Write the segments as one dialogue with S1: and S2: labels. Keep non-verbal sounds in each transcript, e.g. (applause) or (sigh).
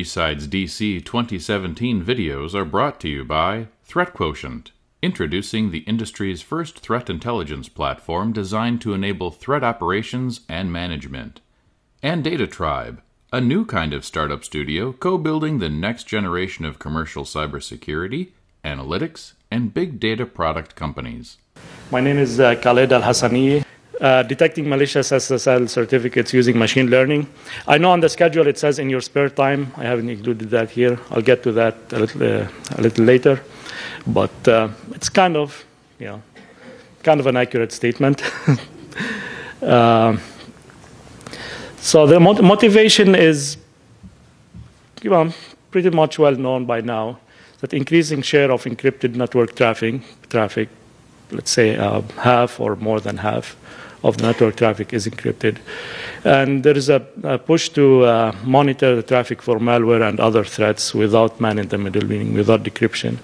S1: BSides DC 2017 videos are brought to you by Threat Quotient, introducing the industry's first threat intelligence platform designed to enable threat operations and management, and Data Tribe, a new kind of startup studio co building the next generation of commercial cybersecurity, analytics, and big data product companies.
S2: My name is uh, Khaled Al Hassani. Uh, detecting malicious SSL certificates using machine learning. I know on the schedule it says in your spare time. I haven't included that here. I'll get to that a little, uh, a little later. But uh, it's kind of, you know, kind of an accurate statement. Uh, (laughs) so the mot- motivation is, you know, pretty much well known by now that increasing share of encrypted network traffic, traffic, let's say uh, half or more than half, of network traffic is encrypted. And there is a, a push to uh, monitor the traffic for malware and other threats without man in the middle, meaning without decryption.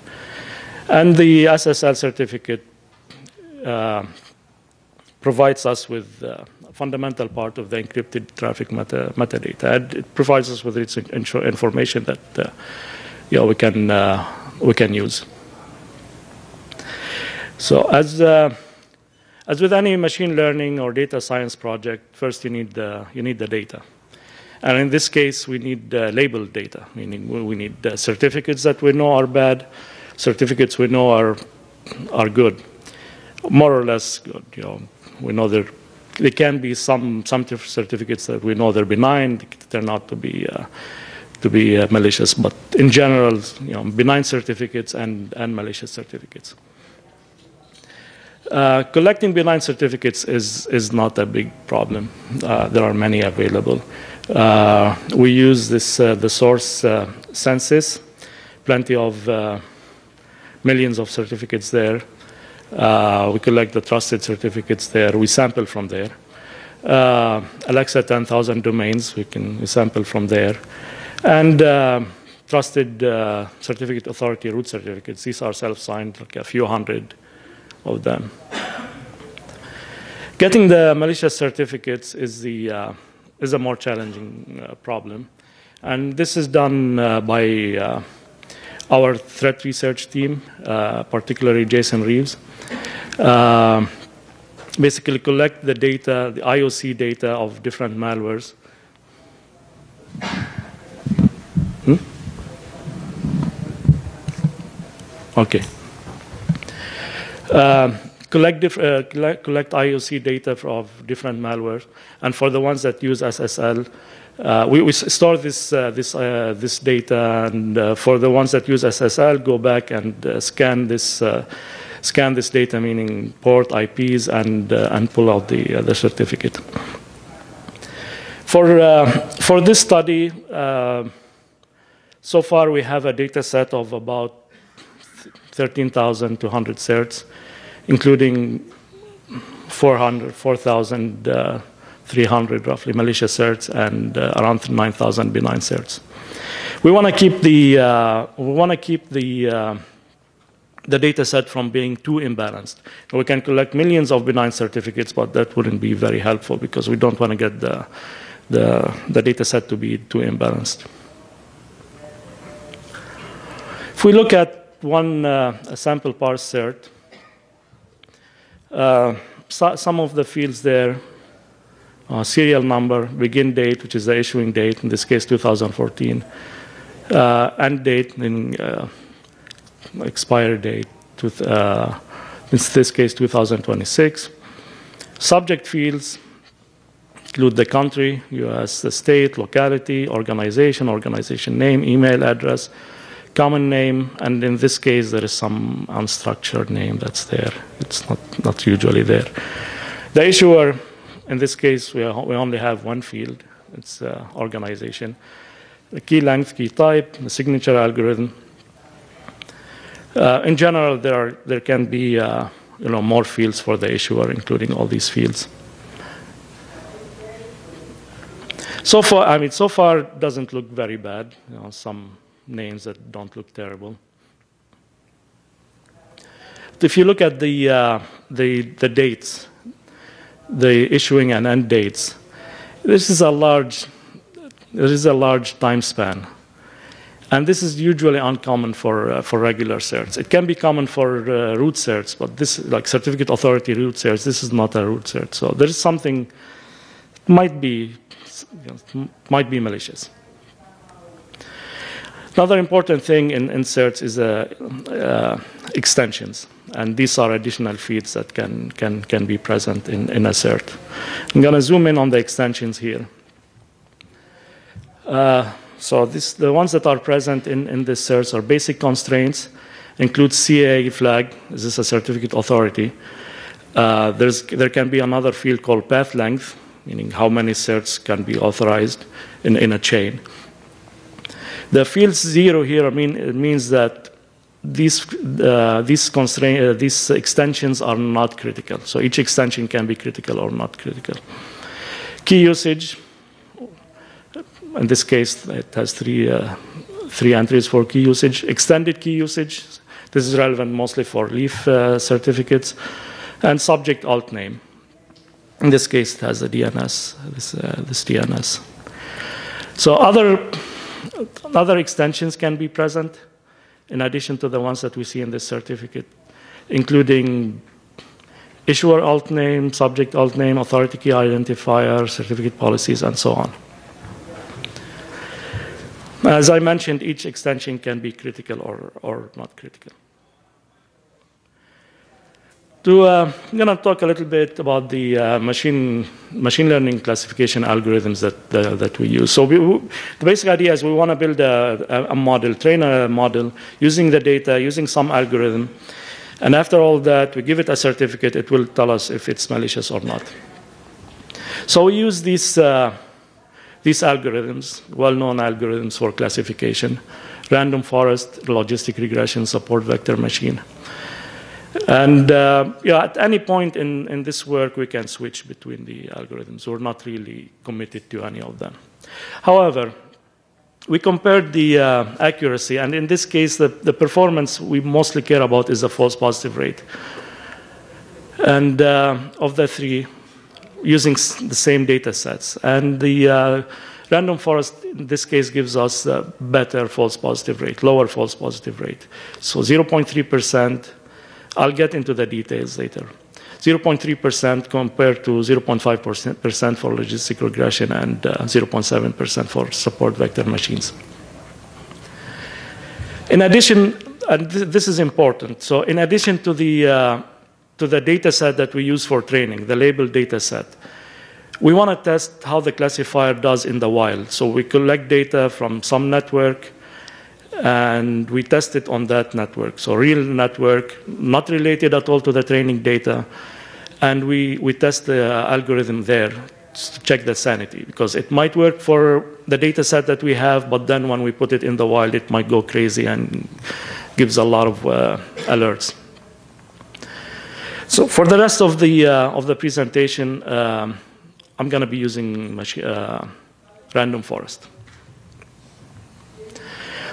S2: And the SSL certificate uh, provides us with uh, a fundamental part of the encrypted traffic meta- metadata. And it provides us with its information that uh, we, can, uh, we can use. So as uh, as with any machine learning or data science project, first you need the, you need the data. And in this case, we need uh, labeled data, meaning we need uh, certificates that we know are bad, certificates we know are, are good, more or less good. You know, we know there, there can be some, some certificates that we know they're benign, turn out to be, uh, to be uh, malicious, but in general, you know, benign certificates and, and malicious certificates. Uh, collecting benign certificates is, is not a big problem. Uh, there are many available. Uh, we use this, uh, the source uh, Censys, plenty of millions of certificates there. we collect the trusted certificates there. We sample from there. Alexa 10,000 domains, we can we sample from there. And trusted certificate authority root certificates, these are self signed, like a few hundred of them. Getting the malicious certificates is, the, uh, is a more challenging uh, problem. And this is done uh, by uh, our threat research team, uh, particularly Jason Reeves. Uh, basically, collect the data, the IOC data of different malwares. Hmm? Okay. Uh, collect, uh, collect, IOC data of different malwares, and for the ones that use SSL, uh, we, we, store this, uh, this, uh, this data, and uh, for the ones that use SSL, go back and scan, this, scan this data, meaning port, IPs, and, and pull out the, the certificate. For, for this study, so far we have a data set of about 13,200 certs including 400, 4,300 uh, roughly malicious certs and uh, around 9,000 benign certs. We want to keep the uh, we want to keep the uh, the data set from being too imbalanced. We can collect millions of benign certificates, but that wouldn't be very helpful because we don't want to get the, the, the data set to be too imbalanced. If we look at one uh, sample parse cert, uh, so, some of the fields there serial number, begin date, which is the issuing date, in this case 2014, uh, end date, in expiry date, uh, in this case 2026. Subject fields include the country, US, the state, locality, organization, organization name, email address, common name, and in this case, there is some unstructured name that's there. It's not, not usually there. The issuer, in this case, we, are, we only have one field. It's uh, organization. The key length, key type, the signature algorithm. Uh, in general, there, are, there can be uh, you know, more fields for the issuer, including all these fields. So far, I mean, so far doesn't look very bad. You know, some names that don't look terrible. If you look at the, uh, the, the dates, the issuing and end dates, this is a large, this is a large time span. And this is usually uncommon for, uh, for regular certs. It can be common for uh, root certs, but this, like certificate authority root certs, this is not a root cert. So there is something, might be, might be malicious. Another important thing in, in is uh, uh, extensions, and these are additional feeds that can, can, can be present in, in a cert. I'm going to zoom in on the extensions here. Uh, so this, the ones that are present in, in this search are basic constraints, include CA flag, this is a certificate authority? Uh, there's, there can be another field called path length, meaning how many certs can be authorized in, in a chain. The field zero here mean, it means that these, uh, these, constraint, uh, these extensions are not critical. So each extension can be critical or not critical. Key usage, in this case, it has three, uh, three entries for key usage. Extended key usage, this is relevant mostly for leaf uh, certificates. And subject alt name. In this case, it has a DNS, this, uh, this DNS. So other, other extensions can be present in addition to the ones that we see in this certificate, including issuer alt name, subject alt name, authority key identifier, certificate policies, and so on. As I mentioned, each extension can be critical or, or not critical. To, uh, I'm going to talk a little bit about the uh, machine, machine learning classification algorithms that, uh, that we use. So we, the basic idea is we want to build a, a, model, train a model using the data, using some algorithm. And after all that, we give it a certificate. It will tell us if it's malicious or not. So we use these uh, these algorithms, well-known algorithms for classification, random forest, logistic regression, support vector machine. And uh, yeah, at any point in, in this work, we can switch between the algorithms. We're not really committed to any of them. However, we compared the uh, accuracy, and in this case, the, the performance we mostly care about is the false positive rate. And uh, of the three, using the same data sets. And the uh, random forest, in this case, gives us a better false positive rate, lower false positive rate. So 0.3%, I'll get into the details later. 0.3% compared to 0.5% for logistic regression and 0.7% uh, for support vector machines. In addition, and th this is important, so in addition to the uh, to the data set that we use for training, the labeled data set. We want to test how the classifier does in the wild. So we collect data from some network and we test it on that network. So real network, not related at all to the training data. And we, we test the algorithm there to check the sanity because it might work for the data set that we have, but then when we put it in the wild, it might go crazy and gives a lot of uh, alerts. So for the rest of the, uh, of the presentation, um, I'm going to be using uh, random forest.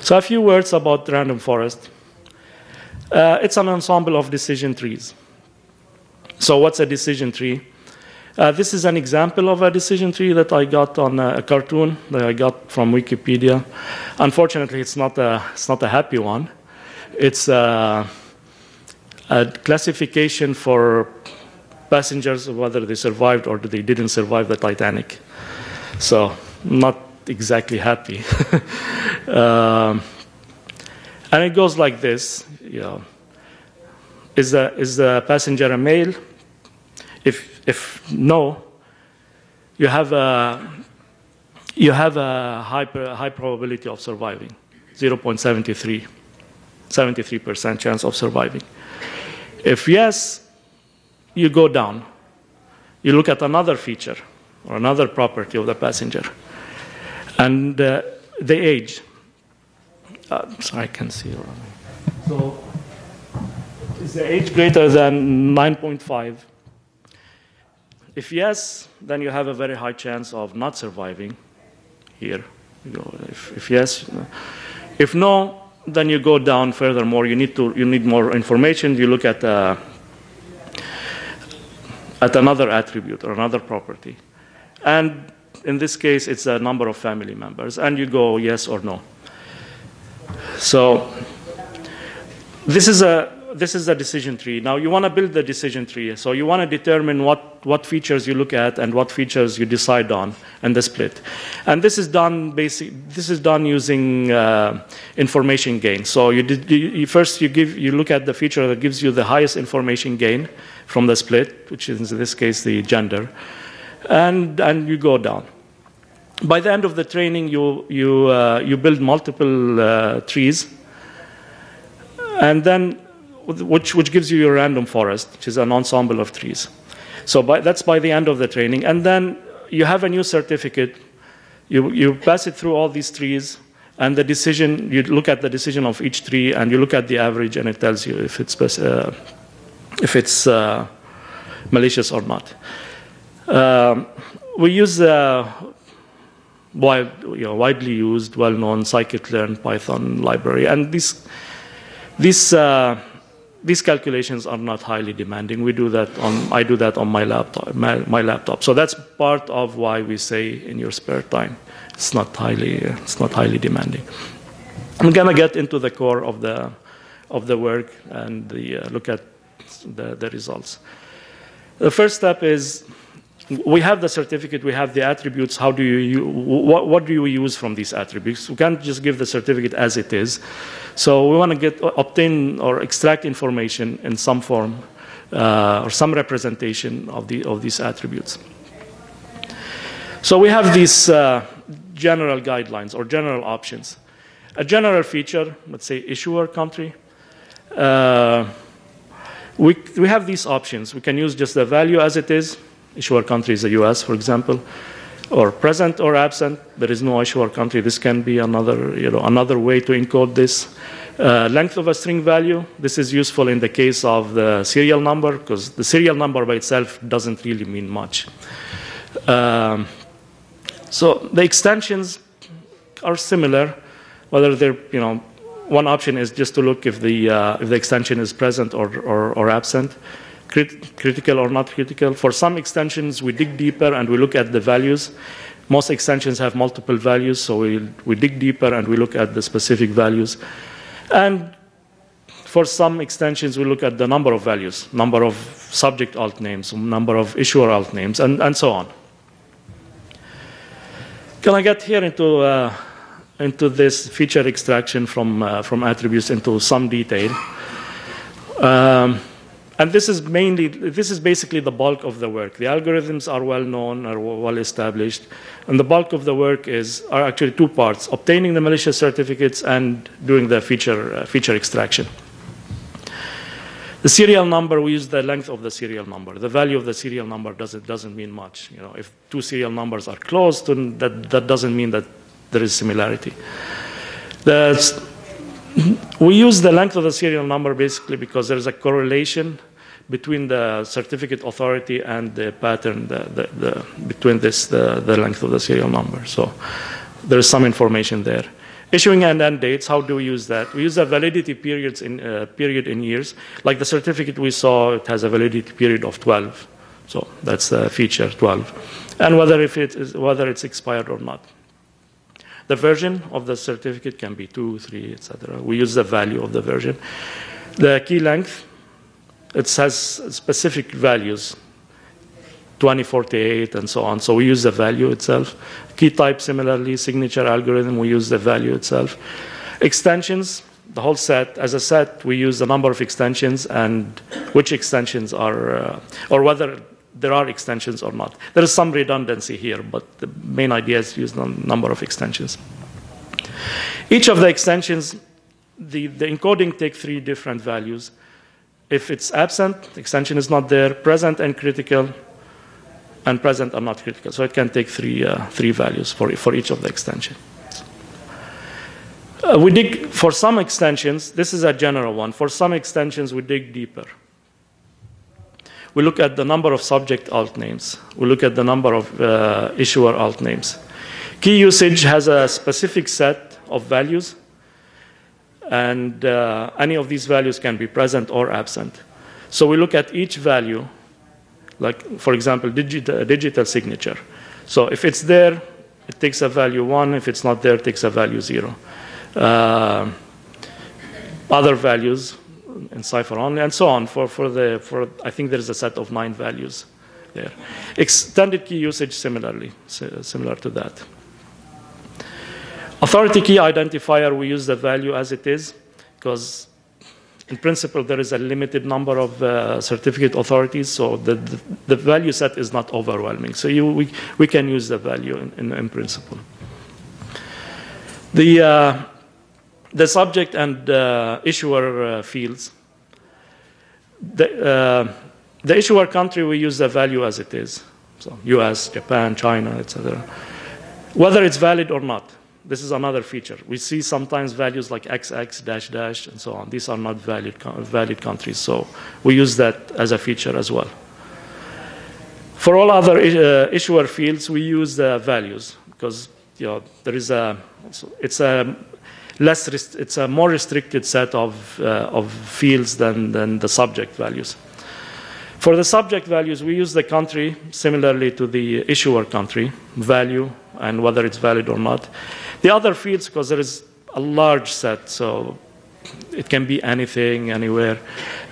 S2: So a few words about random forest. Uh, it's an ensemble of decision trees. So what's a decision tree? Uh, this is an example of a decision tree that I got on a, cartoon that I got from Wikipedia. Unfortunately, it's not a, it's not a happy one. It's uh, a classification for passengers, whether they survived or they didn't survive the Titanic. So, not exactly happy. (laughs) um, and it goes like this you know, is, the, is the passenger a male? If, if no, you have a, you have a high, high probability of surviving 0.73, 73% chance of surviving. If yes, you go down. You look at another feature or another property of the passenger. And uh, the age. Uh, sorry, I can see. So, is the age greater than 9.5? If yes, then you have a very high chance of not surviving here. You know, if, if yes, if no, then you go down furthermore. You need to you need more information. You look at uh, at another attribute or another property, and in this case, it's a number of family members, and you go yes or no. So this is a this is a decision tree. Now you want to build the decision tree. So you want to determine what, what features you look at and what features you decide on and the split. And this is done basic, this is done using uh, information gain. So you, did, you, you first you give you look at the feature that gives you the highest information gain from the split, which is in this case the gender, and and you go down. By the end of the training, you you uh, you build multiple uh, trees, and then which, which gives you your random forest, which is an ensemble of trees. So by, that's by the end of the training. And then you have a new certificate. You, you pass it through all these trees, and the decision, you look at the decision of each tree, and you look at the average, and it tells you if it's, uh, if it's uh, malicious or not. Um, we use uh, wide, you know, widely used, well-known scikit-learn Python library, and this, this uh, these calculations are not highly demanding. We do that on, I do that on my laptop, my, my, laptop. So that's part of why we say in your spare time. It's not highly, it's not highly demanding. I'm gonna get into the core of the, of the work and the, uh, look at the, the results. The first step is we have the certificate, we have the attributes. How do you, what, what do you use from these attributes? We can't just give the certificate as it is. So we want to get obtain or extract information in some form uh, or some representation of the of these attributes. So we have these uh, general guidelines or general options. A general feature, let's say issuer country. Uh, we, we have these options. We can use just the value as it is issuer country is the US, for example, or present or absent. There is no issuer country. This can be another, you know, another way to encode this. Uh, length of a string value. This is useful in the case of the serial number because the serial number by itself doesn't really mean much. Um, so the extensions are similar, whether they're, you know, one option is just to look if the, uh, if the extension is present or, or, or absent crit critical or not critical. For some extensions, we dig deeper and we look at the values. Most extensions have multiple values, so we, we dig deeper and we look at the specific values. And for some extensions, we look at the number of values, number of subject alt names, number of issuer alt names, and, and so on. Can I get here into, uh, into this feature extraction from, uh, from attributes into some detail? Um, and this is mainly, this is basically the bulk of the work. The algorithms are well known, are well established, and the bulk of the work is are actually two parts: obtaining the malicious certificates and doing the feature uh, feature extraction. The serial number, we use the length of the serial number. The value of the serial number doesn't, doesn't mean much. You know, if two serial numbers are close, then that, that doesn't mean that there is similarity. The we use the length of the serial number basically because there's a correlation between the certificate authority and the pattern the, the, the, between this the, the length of the serial number. So there's some information there. Issuing and end dates, how do we use that? We use the validity periods in, uh, period in years. Like the certificate we saw, it has a validity period of 12. So that's the feature 12. And whether, if it is, whether it's expired or not. The version of the certificate can be 2, 3, etc. We use the value of the version. The key length, it has specific values, 2048 and so on. So we use the value itself. Key type, similarly, signature algorithm, we use the value itself. Extensions, the whole set, as a set, we use the number of extensions and which extensions are, uh, or whether there are extensions or not. There is some redundancy here, but the main idea is use the number of extensions. Each of the extensions, the, the encoding take three different values. If it's absent, extension is not there, present and critical, and present are not critical. So it can take three, uh, three values for, for each of the extensions. Uh, we dig, for some extensions, this is a general one, for some extensions we dig deeper we look at the number of subject alt names. We look at the number of uh, issuer alt names. Key usage has a specific set of values, and uh, any of these values can be present or absent. So we look at each value, like, for example, digital, digital signature. So if it's there, it takes a value 1. If it's not there, it takes a value 0. Uh, other values encipher only, and so on. For, for the, for, I think there is a set of nine values there. Extended key usage similarly, similar to that. Authority key identifier, we use the value as it is because in principle there is a limited number of uh, certificate authorities, so the, the, the, value set is not overwhelming. So you, we, we can use the value in, in, in principle. The, uh, the subject and uh, issuer uh, fields. The, uh, the issuer country, we use the value as it is. So US, Japan, China, etc. Whether it's valid or not. This is another feature. We see sometimes values like XX, dash, dash, and so on. These are not valid, valid countries, so we use that as a feature as well. For all other uh, issuer fields, we use the values because you know, there is a, it's a less, it's a more restricted set of, uh, of fields than, than the subject values. For the subject values, we use the country similarly to the issuer country value and whether it's valid or not. The other fields, because there is a large set, so it can be anything, anywhere.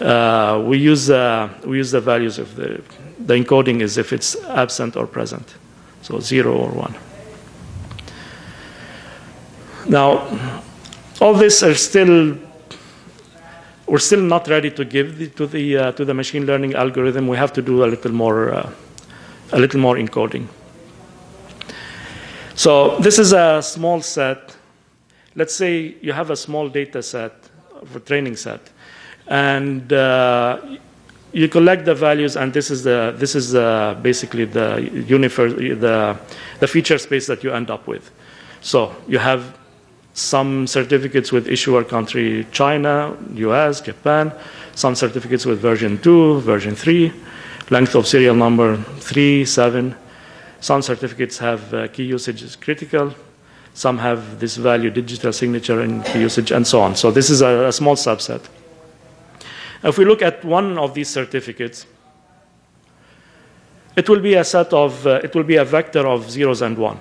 S2: Uh, we use uh, we use the values of the the encoding is if it's absent or present, so zero or one. Now, all this are still we're still not ready to give the, to the uh, to the machine learning algorithm. We have to do a little more uh, a little more encoding. So this is a small set. Let's say you have a small data set, a training set, and uh, you collect the values, and this is the this is uh, basically the universe, the the feature space that you end up with. So you have some certificates with issuer country China, US, Japan, some certificates with version 2, version 3, length of serial number 3, 7, some certificates have uh, key usage is critical. Some have this value digital signature and key usage and so on. So this is a, a small subset. If we look at one of these certificates, it will be a set of, uh, it will be a vector of zeros and one.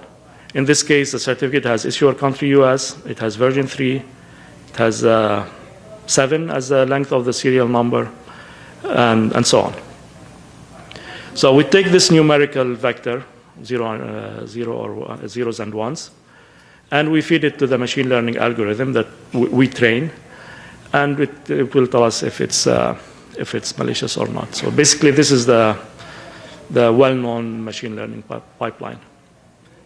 S2: In this case, the certificate has issuer country US, it has version 3, it has uh, 7 as the length of the serial number, and, and so on. So we take this numerical vector, zero, uh, zero or uh, zeros and ones. And we feed it to the machine learning algorithm that we train, and it, it, will tell us if it's, uh, if it's malicious or not. So basically, this is the, the well-known machine learning pipeline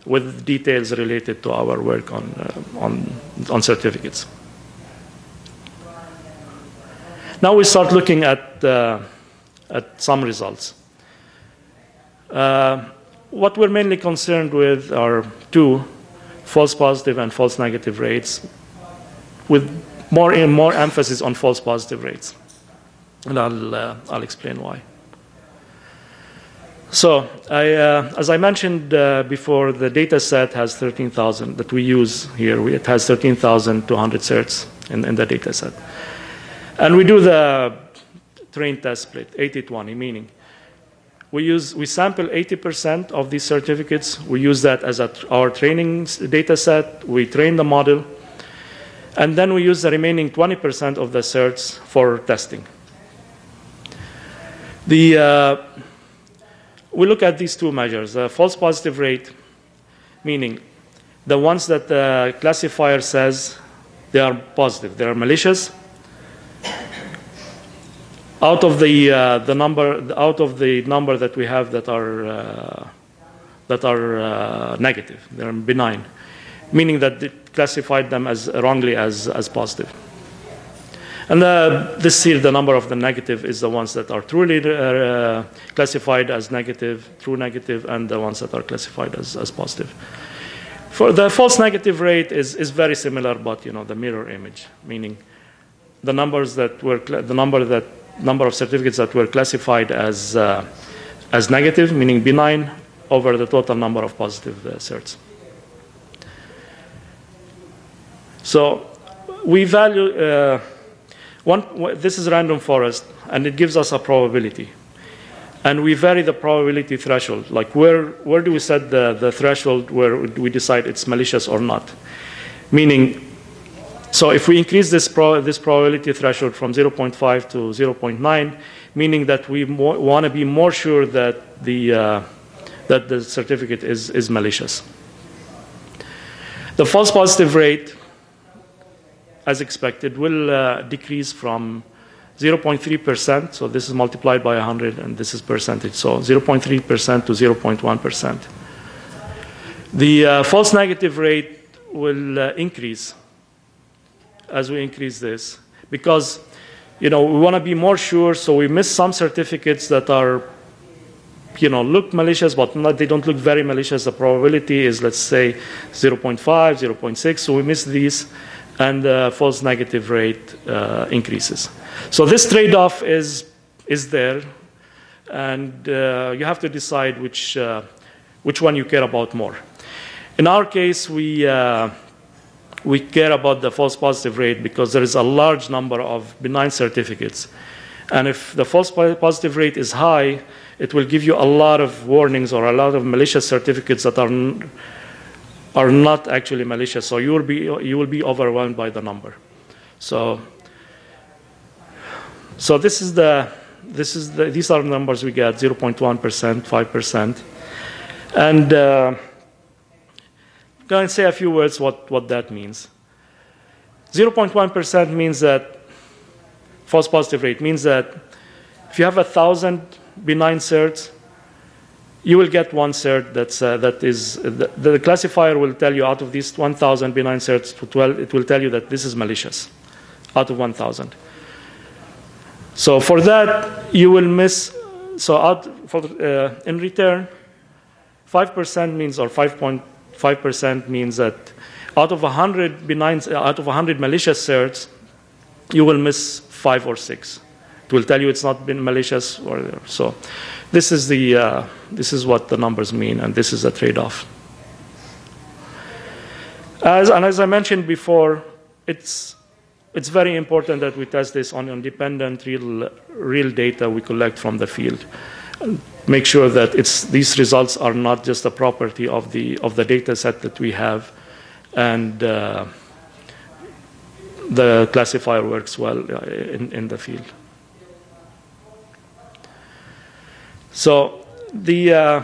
S2: with details related to our work on, uh, on, on certificates. Now we start looking at, uh, at some results. Uh, what we're mainly concerned with are two false positive and false negative rates, with more and more emphasis on false positive rates. And I'll, uh, I'll explain why. So, I, uh, as I mentioned uh, before, the data set has 13,000 that we use here. It has 13,200 certs in, in the data set. And we do the train test split, 80 20, meaning we, use, we sample 80% of these certificates. We use that as our training data set. We train the model. And then we use the remaining 20% of the certs for testing. The, uh, we look at these two measures the false positive rate, meaning the ones that the classifier says they are positive, they are malicious, out of the uh, the number out of the number that we have that are uh, that are uh, negative, they're benign, meaning that it classified them as wrongly as as positive. And uh, this here, the number of the negative is the ones that are truly uh, classified as negative, true negative, and the ones that are classified as, as positive. For the false negative rate is, is very similar, but you know the mirror image, meaning the numbers that were the number that number of certificates that were classified as, uh, as negative, meaning benign, over the total number of positive uh, certs. So we value, uh, one, this is random forest, and it gives us a probability. And we vary the probability threshold, like where, where do we set the, the threshold where we decide it's malicious or not? Meaning, So if we increase this, pro- this probability threshold from 0.5 to 0.9, meaning that we want to be more sure that the, uh, that the certificate is, is malicious. The false positive rate, as expected, will uh, decrease from 0.3%, so this is multiplied by 100, and this is percentage, so 0.3% to 0.1%. The uh, false negative rate will uh, increase as we increase this. Because you know we want to be more sure so we miss some certificates that are you know look malicious but not, they don't look very malicious. The probability is let's say 0.5 0.6 so we miss these and the false negative rate uh, increases. So this trade-off is is there and uh, you have to decide which uh, which one you care about more. In our case we uh, we care about the false positive rate because there is a large number of benign certificates. And if the false positive rate is high, it will give you a lot of warnings or a lot of malicious certificates that are, are not actually malicious. So you will, be, you will be overwhelmed by the number. So, so this is the, this is the, these are the numbers we get 0.1%, 5%. And uh, go and say a few words what, what that means. 0.1% means that false positive rate means that if you have a thousand benign certs, you will get one cert that's, uh, that is, the, the, classifier will tell you out of these 1,000 benign certs to 12, it will tell you that this is malicious out of 1,000. So for that, you will miss, so out for, uh, in return, 5% means, or 5. 5% means that out of 100 benign, out of 100 malicious certs, you will miss five or six. It will tell you it's not been malicious or so. This is the uh, this is what the numbers mean, and this is a trade-off. As and as I mentioned before, it's it's very important that we test this on independent, real real data we collect from the field make sure that these results are not just a property of the, of the data set that we have and uh, the classifier works well uh, in, in the field. So the, uh,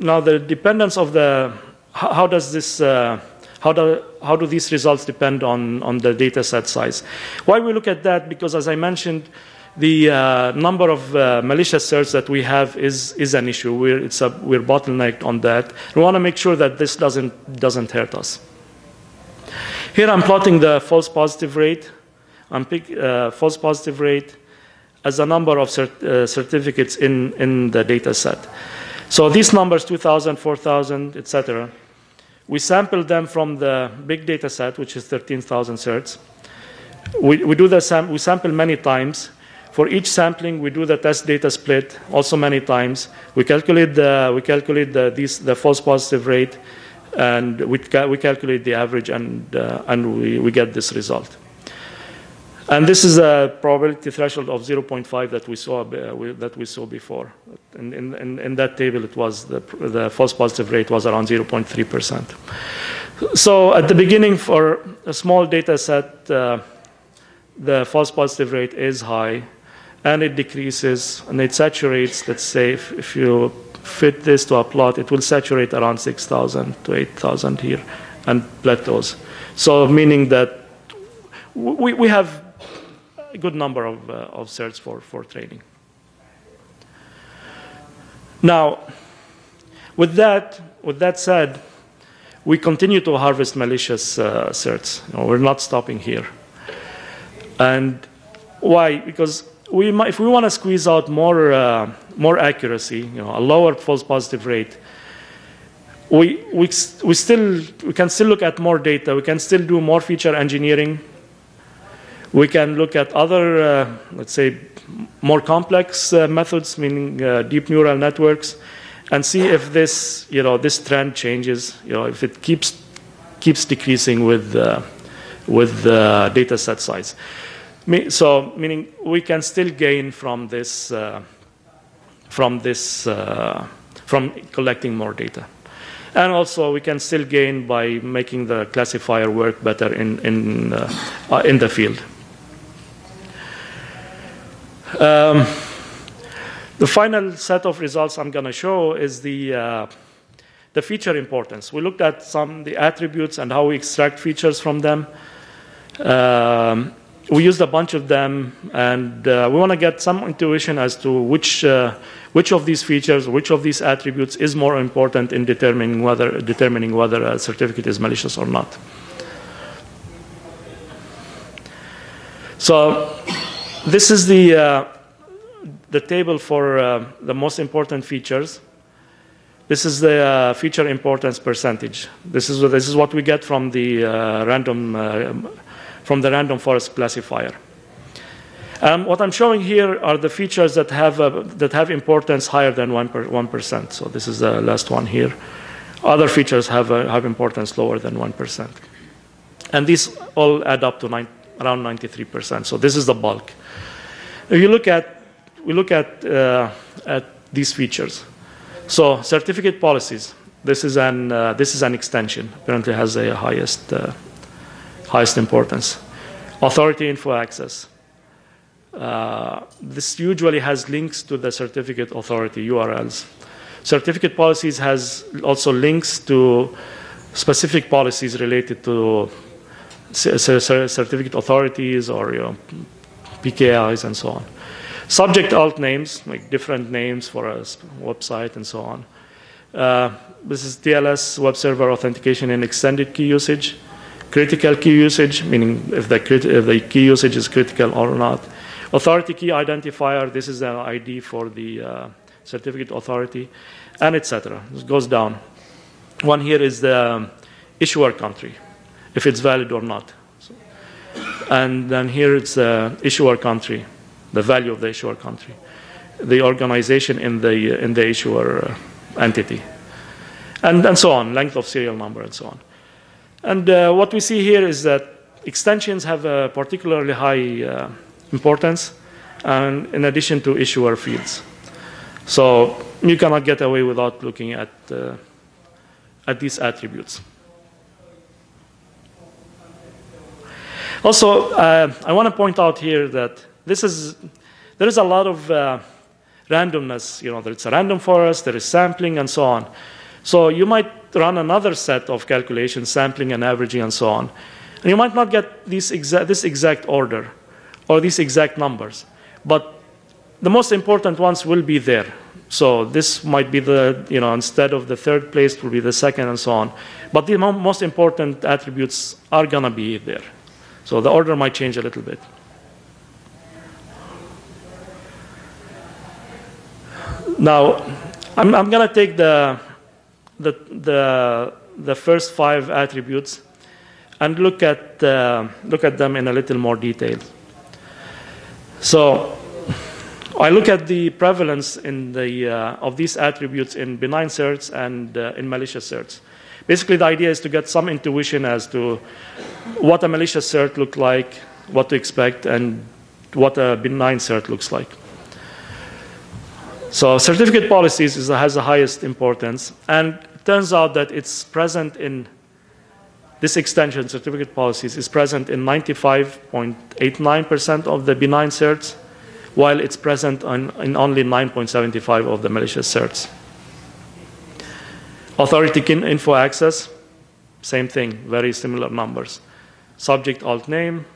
S2: now the dependence of the, how, how does this, uh, how do, how do these results depend on, on the data set size? Why we look at that? Because as I mentioned, the uh, number of uh, malicious certs that we have is, is an issue. We're, it's a, we're bottlenecked on that. We want to make sure that this doesn't, doesn't hurt us. Here I'm plotting the false positive rate. I'm pick, uh, false positive rate as a number of cert, uh, certificates in, in the data set. So these numbers, 2,000, 4,000, etc., we sampled them from the big data set, which is 13,000 certs. We, we do the sam- we sample many times for each sampling, we do the test data split also many times. We calculate the, we calculate the, these, the false positive rate, and we, ca- we calculate the average, and, uh, and we, we get this result. And this is a probability threshold of 0.5 that we saw, uh, we, that we saw before. In, in, in, that table, it was the, the false positive rate was around 0.3%. So at the beginning, for a small data set, uh, the false positive rate is high and it decreases and it saturates. Let's say if, if you fit this to a plot, it will saturate around 6,000 to 8,000 here and plateaus. So, meaning that we, we have a good number of, uh, of certs for, for training. Now, with that, with that said, we continue to harvest malicious uh, certs. You know, we're not stopping here. And why? Because we might, if we want to squeeze out more, uh, more accuracy, you know, a lower false positive rate, we, we, we, still, we can still look at more data. We can still do more feature engineering. We can look at other, uh, let's say, more complex uh, methods, meaning uh, deep neural networks, and see if this, you know, this trend changes. You know, if it keeps keeps decreasing with uh, with the data set size. So, meaning we can still gain from this, uh, from this, uh, from collecting more data. And also, we can still gain by making the classifier work better in, in, uh, uh, in the field. Um, the final set of results I'm going to show is the, uh, the feature importance. We looked at some the attributes and how we extract features from them. Um, we used a bunch of them, and uh, we want to get some intuition as to which, uh, which of these features, which of these attributes is more important in determining whether, determining whether a certificate is malicious or not. So this is the, uh, the table for uh, the most important features. This is the uh, feature importance percentage. This is, this is what we get from the uh, random from the random forest classifier. Um, what I'm showing here are the features that have, uh, that have importance higher than 1%, per, 1%. So this is the last one here. Other features have, uh, have importance lower than 1%. And these all add up to nine, around 93%. So this is the bulk. If you look at, we look at, uh, at these features. So certificate policies, this is an, uh, this is an extension, apparently has the highest uh, highest importance. Authority info access. Uh, this usually has links to the certificate authority URLs. Certificate policies has also links to specific policies related to certificate authorities or you know, PKIs and so on. Subject alt names, like different names for a website and so on. Uh, this is TLS web server authentication and extended key usage critical key usage, meaning if the, if the key usage is critical or not. Authority key identifier, this is an ID for the uh, certificate authority, and etc. It goes down. One here is the issuer country, if it's valid or not. So, and then here it's the issuer country, the value of the issuer country, the organization in the, in the issuer uh, entity, and, and so on, length of serial number and so on. And uh, what we see here is that extensions have a particularly high uh, importance, and in addition to issuer fields. So you cannot get away without looking at, uh, at these attributes. Also, uh, I want to point out here that this is, there is a lot of uh, randomness. You know, it's a random forest, there is sampling, and so on. So you might run another set of calculations, sampling and averaging and so on. And you might not get exa this exact order or these exact numbers. But the most important ones will be there. So this might be the, you know, instead of the third place, it will be the second and so on. But the mo most important attributes are going to be there. So the order might change a little bit. Now, I'm, I'm going to take the the, the, the first five attributes and look at, uh, look at them in a little more detail. So I look at the prevalence in the, uh, of these attributes in benign certs and uh, in malicious certs. Basically, the idea is to get some intuition as to what a malicious cert looks like, what to expect, and what a benign cert looks like. So certificate policies is, has the highest importance, and turns out that it's present in this extension, certificate policies, is present in 95.89% of the benign certs, while it's present on, in only 9.75 of the malicious certs. Authority info access, same thing, very similar numbers. Subject alt name,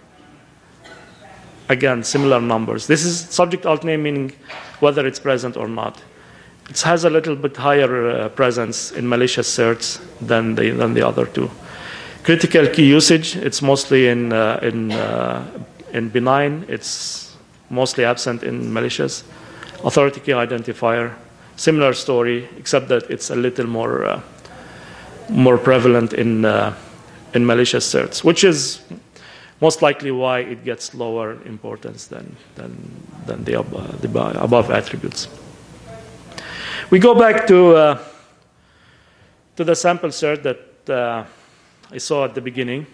S2: again, similar numbers. This is subject alt name meaning whether it's present or not. It has a little bit higher uh, presence in malicious certs than the, than the other two. Critical key usage, it's mostly in, uh, in, uh, in benign, it's mostly absent in malicious. Authority key identifier, similar story, except that it's a little more, uh, more prevalent in, uh, in malicious certs, which is most likely why it gets lower importance than, than, than the, the above attributes. We go back to, uh, to the sample cert that uh, I saw at the beginning.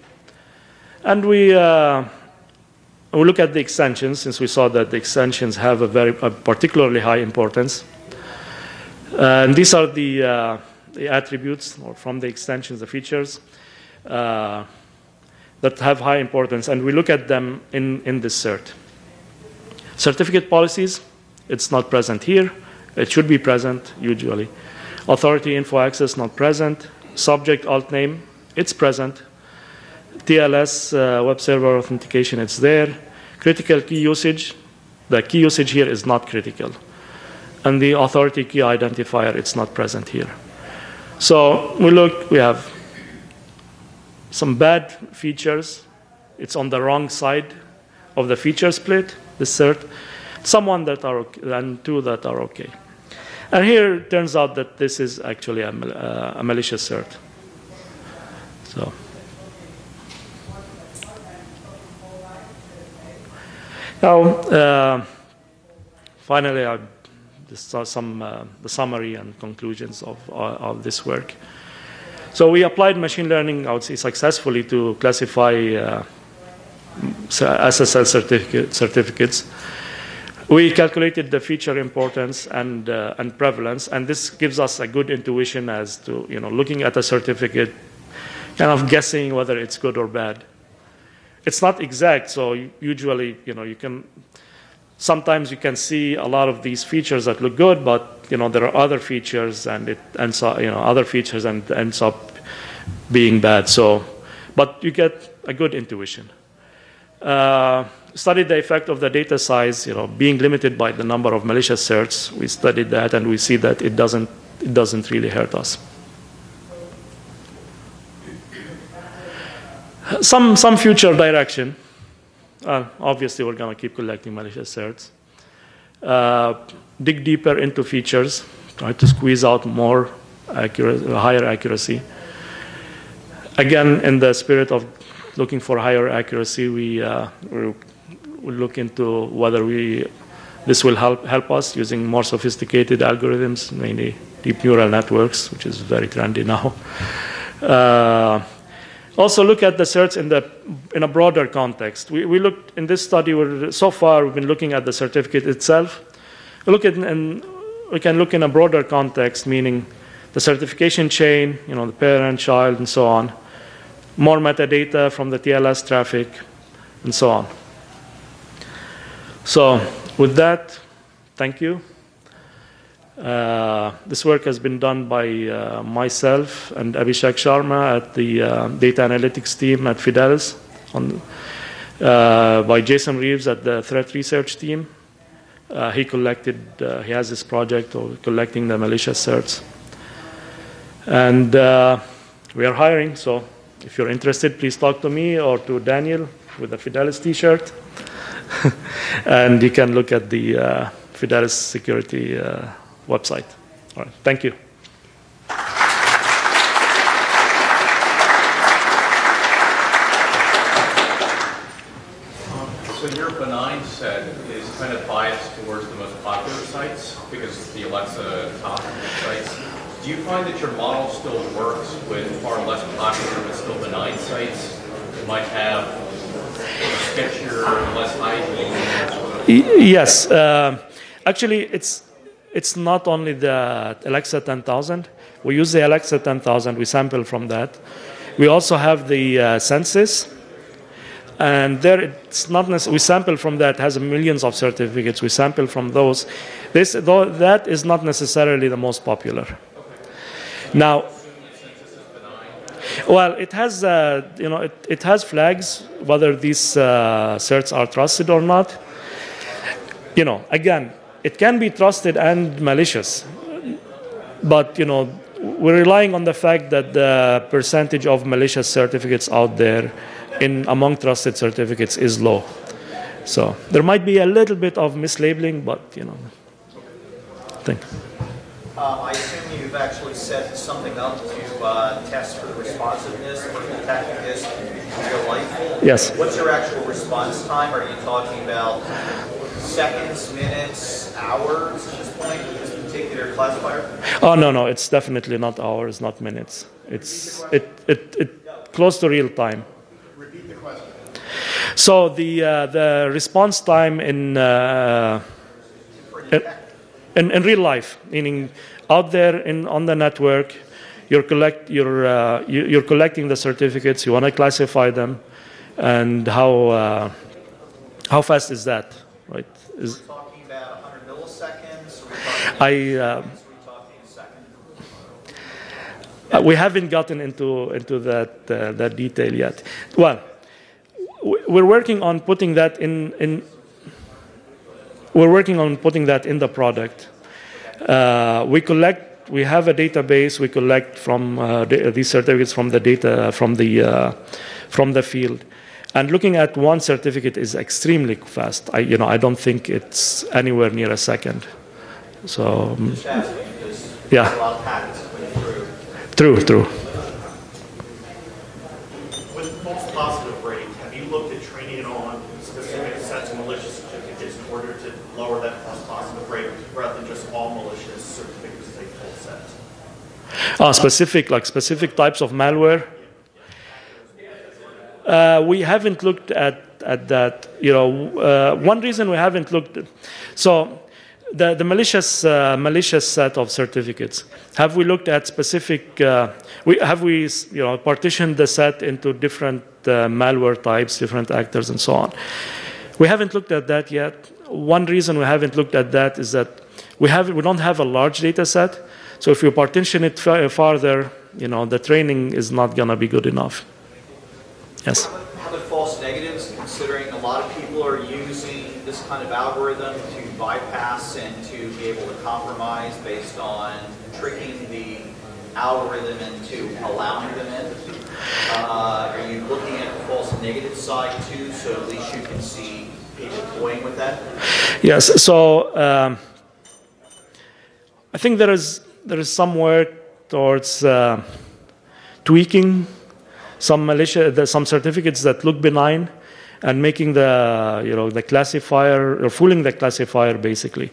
S2: And we, uh, we look at the extensions, since we saw that the extensions have a very a particularly high importance. and these are the, uh, the attributes or from the extensions, the features uh, that have high importance, and we look at them in, in this cert. Certificate policies, it's not present here. It should be present usually. Authority info access, not present. Subject alt name, it's present. TLS uh, web server authentication, it's there. Critical key usage, the key usage here is not critical. And the authority key identifier, it's not present here. So we look, we have some bad features. It's on the wrong side of the feature split, the cert. Some one that are okay, and two that are okay. And here it turns out that this is actually a, uh, a malicious cert. So. Now, uh, finally, I, are some uh, the summary and conclusions of, uh, of this work. So we applied machine learning, I would say, successfully to classify uh, SSL certificate, certificates. We calculated the feature importance and, uh, and prevalence, and this gives us a good intuition as to, you know, looking at a certificate, kind of guessing whether it's good or bad. It's not exact, so usually, you know, you can, sometimes you can see a lot of these features that look good, but, you know, there are other features and it ends up, you know, other features and ends up being bad. So, but you get a good intuition. Uh, studied the effect of the data size, you know, being limited by the number of malicious certs. We studied that, and we see that it doesn't it doesn't really hurt us. Some some future direction. Uh, obviously, we're going to keep collecting malicious certs. Uh, dig deeper into features. Try to squeeze out more accurate, higher accuracy. Again, in the spirit of looking for higher accuracy, we uh, we look into whether we this will help help us using more sophisticated algorithms, mainly deep neural networks, which is very trendy now. Uh, also, look at the certs in the in a broader context. We, we looked in this study. so far, we've been looking at the certificate itself. We look at and we can look in a broader context, meaning the certification chain, you know, the parent, child, and so on. More metadata from the TLS traffic, and so on. So, with that, thank you. Uh, this work has been done by uh, myself and Abhishek Sharma at the uh, data analytics team at Fidelis, on, uh, by Jason Reeves at the threat research team. Uh, he collected, uh, he has this project of collecting the malicious certs. And we are hiring, so if you're interested, please talk to me or to Daniel with a Fidelis t shirt. (laughs) and you can look at the uh, Fidelis security uh, website. All right, thank you.
S3: So your benign set is kind of biased towards the most popular sites because the Alexa top sites. Do you find that your model still works with far less popular but still benign sites that might have sketchier, less hygiene?
S2: Yes. Uh, actually, it's it's not only the Alexa 10,000. We use the Alexa 10,000. We sample from that. We also have the uh, Censys, and there it's not necessarily, we sample from that has millions of certificates. We sample from those. This though that is not necessarily the most popular. Now, well, it has uh, you know it, it has flags whether these uh, certs are trusted or not. You know, again, it can be trusted and malicious, but you know we're relying on the fact that the percentage of malicious certificates out there in among trusted certificates is low. So there might be a little bit of mislabeling, but you know, thank.
S4: Uh, I assume you've actually set something up to uh, test for the responsiveness for attacking this in real life.
S2: Yes.
S4: What's your actual response time? Are you talking about seconds, minutes, hours at this point with this particular classifier?
S2: Oh no, no, it's definitely not hours, not minutes. It's it it, it close to real time.
S5: Repeat the question.
S2: So the uh, the response time in, uh, in in real life, meaning out there in on the network, you're, collect, you're, uh, you- you're collecting the certificates, you want to classify them, and how, uh, how fast is that, right? Is,
S4: talking about 100 milliseconds, or we're talking
S2: I, uh,
S4: we talking a second?
S2: Uh, we haven't gotten into into that uh, that detail yet. Well, we're working on putting that in in. We're working on putting that in the product. Uh, we collect. We have a database. We collect from uh, the, these certificates from the data from the uh, from the field, and looking at one certificate is extremely fast. I you know I don't think it's anywhere near a second. So um,
S4: Just asking, because
S2: Yeah.
S4: there's a lot of packets coming through.
S2: true, true.
S5: With false positive rate, have you looked at training it on specific sets of malicious certificates in order to lower that false positive rate rather than just all malicious certificates full set?
S2: Uh, specific, like specific types of malware. Uh, we haven't looked at, at that. You know, uh, one reason we haven't looked. At, so, the the malicious uh, malicious set of certificates. Have we looked at specific? Uh, we have we you know partitioned the set into different uh, malware types, different actors, and so on. We haven't looked at that yet. One reason we haven't looked at that is that we have we don't have a large data set. So if you partition it fa- farther, you know the training is not gonna be good enough. Yes.
S4: How about false negatives, considering a lot of people are using this kind of algorithm to bypass and to be able to compromise based on tricking the algorithm into allowing them in? Uh, Are you looking at the false negative side too, so at least you can see toying with that?
S2: Yes. So um, I think there is there is some work towards uh, tweaking some militia, some certificates that look benign, and making the you know the classifier or fooling the classifier basically.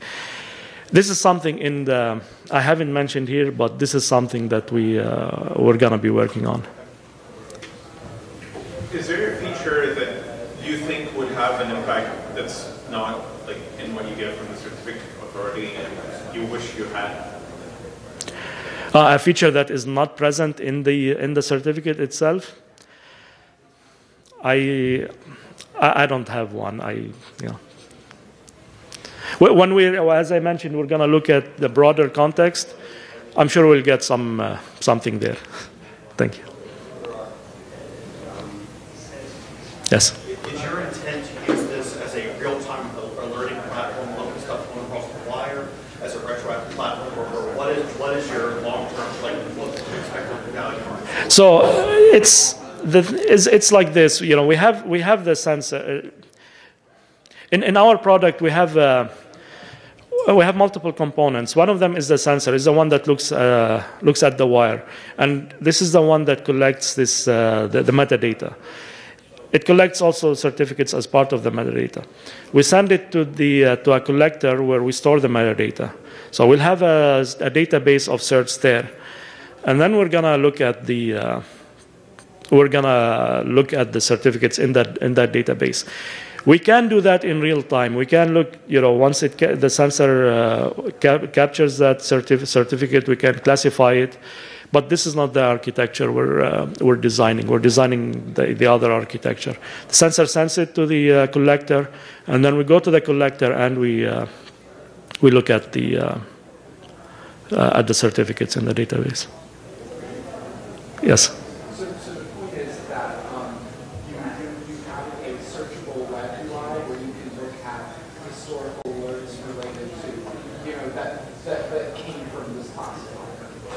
S2: This is something in the I haven't mentioned here, but this is something that we uh, we're gonna be working on.
S6: Is there a feature that you think would have an impact that's not like in what you get from the certificate authority and you had?
S2: Uh, a feature that is not present in the in the certificate itself. I I, I don't have one. I you know. When we, as I mentioned, we're going to look at the broader context. I'm sure we'll get some uh, something there. Thank you. Yes.
S5: Is your intent to use this as a real-time alerting platform, looking stuff going across the wire, as a retroactive platform, or or what is, what is your long-term, like, what's the expected value?
S2: So it's the it's, it's like this. You know, we have we have the sensor. uh, In in our product, we have. Uh, we have multiple components. One of them is the sensor. Is the one that looks uh, looks at the wire, and this is the one that collects this uh, the, the metadata. It collects also certificates as part of the metadata. We send it to the uh, to a collector where we store the metadata. So we'll have a, a database of certs there, and then we're gonna look at the uh, we're gonna look at the certificates in that in that database. We can do that in real time. We can look, you know, once it the sensor uh, cap- captures that certif- certificate, we can classify it. But this is not the architecture we're uh, we're designing. We're designing the, the other architecture. The sensor sends it to the uh, collector, and then we go to the collector and we uh, we look at the uh, uh, at the certificates in the database. Yes.
S7: So, so the point is that um, you, you, you have a searchable web UI where you can look at historical alerts related to, you know, that, that, that came from this classifier.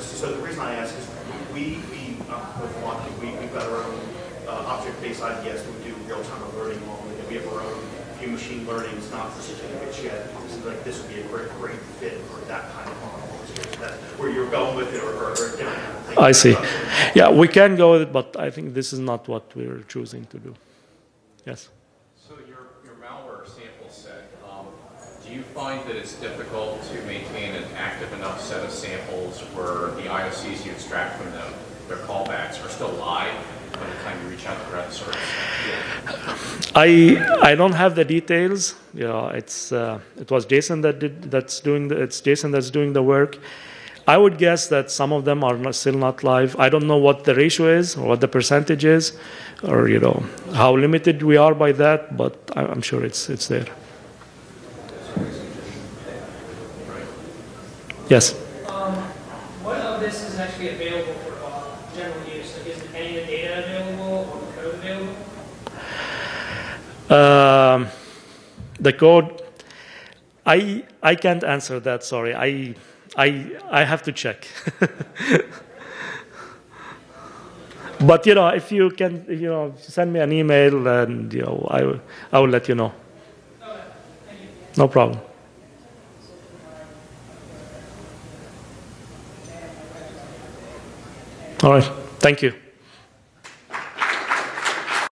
S5: So the reason I ask is we, we, uh, with Lockheed, we, we've got our own uh, object-based IDS, we do real-time alerting on it. We have our own few machine learning, it's not for certificates yet. Seems like this would be a great, great fit for that kind of model. That- Where you're going with it or, or, or different things.
S2: I see. Yeah, we can go with it, but I think this is not what we're choosing to do. Yes.
S3: So your, your malware sample set, um, do you find that it's difficult to maintain an active enough set of samples where the IOCs you extract from them, their callbacks, are still live by the time you reach out to threat source?
S2: I I don't have the details. Know, it's uh, it was Jason that did that's doing the it's Jason that's doing the work. I would guess that some of them are not, still not live. I don't know what the ratio is or what the percentage is, or you know how limited we are by that. But I'm sure it's it's there. Yes.
S8: Um, what of this is actually available for uh, general use? Like, is any of the data available or the code available?
S2: Um, the code, I I can't answer that. Sorry, I I I have to check. (laughs) but you know, if you can, you know, send me an email, and you know, I I will let you know. No problem. All right. Thank you.